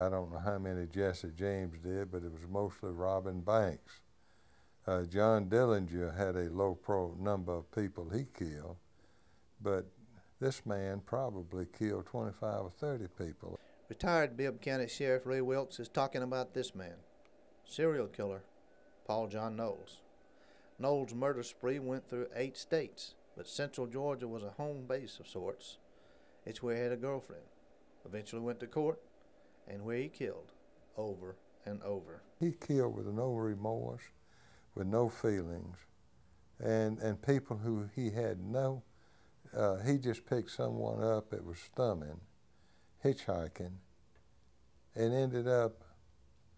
I don't know how many Jesse James did, but it was mostly robbing banks. Uh, John Dillinger had a low pro number of people he killed, but this man probably killed 25 or 30 people. Retired Bibb County Sheriff Ray Wilkes is talking about this man, serial killer Paul John Knowles. Knowles' murder spree went through eight states, but Central Georgia was a home base of sorts. It's where he had a girlfriend. Eventually went to court, and where he killed over and over. He killed with no remorse, with no feelings, and and people who he had no. Uh, he just picked someone up that was stumming, hitchhiking, and ended up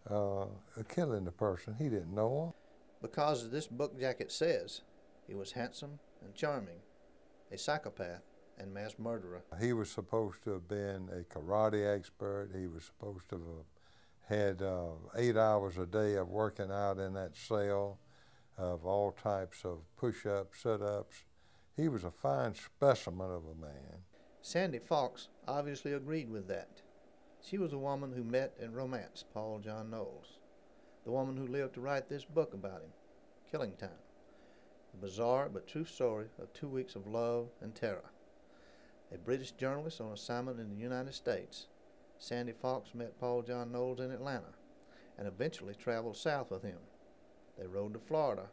uh, killing the person. He didn't know him. Because as this book jacket says, he was handsome and charming, a psychopath and mass murderer. He was supposed to have been a karate expert. He was supposed to have had uh, eight hours a day of working out in that cell of all types of push-ups, sit-ups. He was a fine specimen of a man. Sandy Fawkes obviously agreed with that. She was a woman who met and romanced Paul John Knowles, the woman who lived to write this book about him, Killing Time, the bizarre but true story of two weeks of love and terror. A British journalist on assignment in the United States, Sandy Fawkes met Paul John Knowles in Atlanta and eventually traveled south with him. They rode to Florida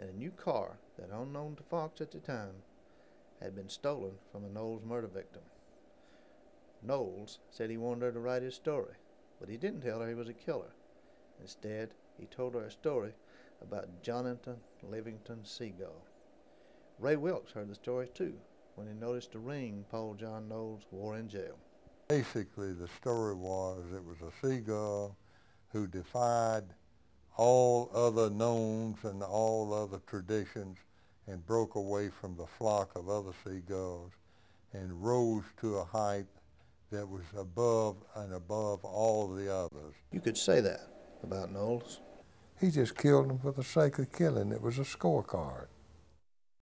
in a new car that, unknown to Fawkes at the time, had been stolen from a Knowles murder victim. Knowles said he wanted her to write his story, but he didn't tell her he was a killer. Instead, he told her a story about Jonathan Livingston Seagull. Ray Wilkes heard the story too when he noticed the ring Paul John Knowles wore in jail. Basically, the story was it was a seagull who defied all other knowns and all other traditions and broke away from the flock of other seagulls and rose to a height that was above and above all the others. You could say that about Knowles. He just killed them for the sake of killing. It was a scorecard.